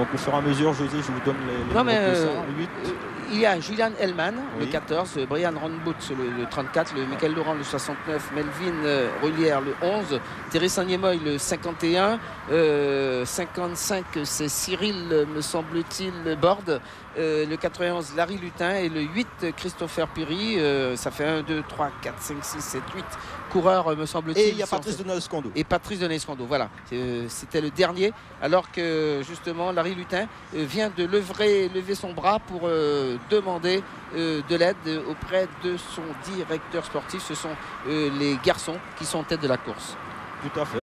Donc au fur et à mesure, je vous je vous donne les, les non, mais, il y a Julian Hellman, le Oui. 14, euh, Brian Ronboots, le, le 34, le Michael Laurent, le 69, Melvin euh, le 11, Thérèse Niemoy, le 51, euh, 55, c'est Cyril, euh, me semble-t-il, Borde, euh, le 91, Larry Lutin, et le 8, Christopher Piri. euh, ça fait 1, 2, 3, 4, 5, 6, 7, 8 coureurs, euh, me semble-t-il. Et il y a Patrice Donald Scondo. et Patrice de Nescondo. Voilà, Euh, c'était le dernier, alors que justement Larry Lutin euh, vient de lever, lever son bras pour euh, demander euh, de l'aide euh, auprès de son directeur sportif. Ce sont euh, les garçons qui sont en tête de la course. Tout à fait.